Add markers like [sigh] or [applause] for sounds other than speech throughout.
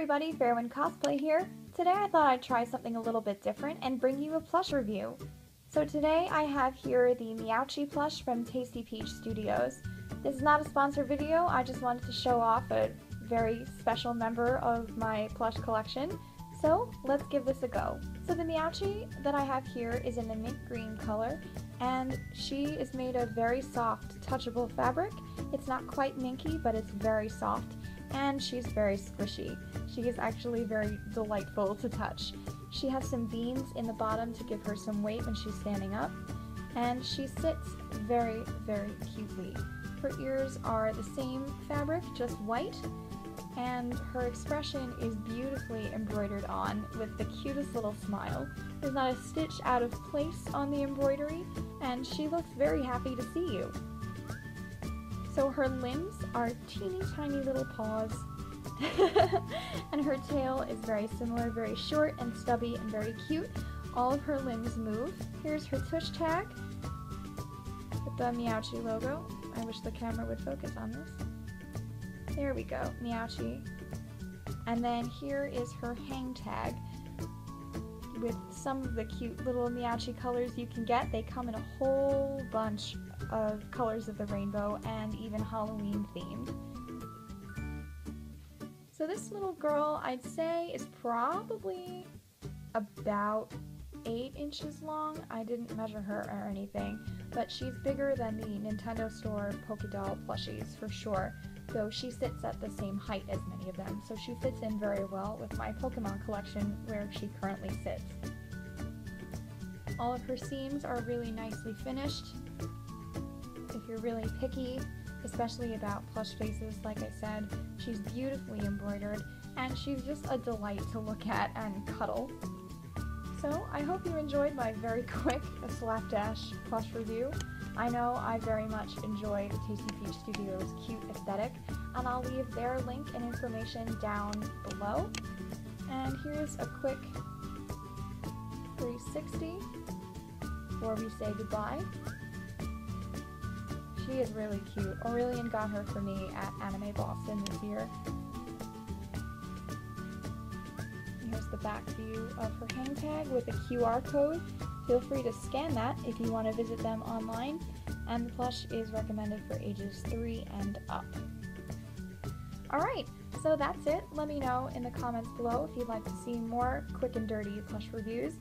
everybody, Fairwind Cosplay here. Today I thought I'd try something a little bit different and bring you a plush review. So today I have here the Meowchi plush from Tasty Peach Studios. This is not a sponsored video, I just wanted to show off a very special member of my plush collection. So let's give this a go. So the Meowchi that I have here is in the mint green color and she is made of very soft touchable fabric. It's not quite minky but it's very soft and she's very squishy. She is actually very delightful to touch. She has some beans in the bottom to give her some weight when she's standing up, and she sits very, very cutely. Her ears are the same fabric, just white, and her expression is beautifully embroidered on with the cutest little smile. There's not a stitch out of place on the embroidery, and she looks very happy to see you. So her limbs are teeny tiny little paws, [laughs] and her tail is very similar, very short and stubby and very cute. All of her limbs move. Here's her tush tag with the Meowchi logo. I wish the camera would focus on this. There we go, Meowchi. And then here is her hang tag with some of the cute little Meowchi colors you can get. They come in a whole bunch of colors of the rainbow and even Halloween themed. So this little girl, I'd say, is probably about 8 inches long. I didn't measure her or anything, but she's bigger than the Nintendo Store Pokédoll plushies for sure, though she sits at the same height as many of them, so she fits in very well with my Pokemon collection where she currently sits. All of her seams are really nicely finished, if you're really picky, especially about plush faces, like I said. She's beautifully embroidered, and she's just a delight to look at and cuddle. So I hope you enjoyed my very [laughs] quick slapdash plush review. I know I very much enjoy Tasty Peach Studios cute aesthetic, and I'll leave their link and information down below. And here's a quick 360 before we say goodbye. She is really cute. Aurelian got her for me at Anime Boston this year. The back view of her hang tag with a QR code. Feel free to scan that if you want to visit them online. And the plush is recommended for ages 3 and up. Alright, so that's it. Let me know in the comments below if you'd like to see more quick and dirty plush reviews.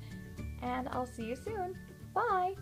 And I'll see you soon. Bye!